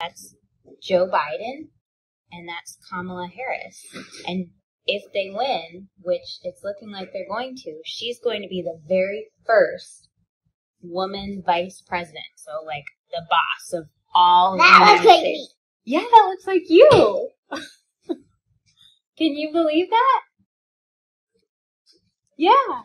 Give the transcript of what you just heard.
That's Joe Biden and that's Kamala Harris. And if they win, which it's looking like they're going to, she's going to be the very first woman vice president. So like the boss of all That looks like me. Yeah, that looks like you. Can you believe that? Yeah.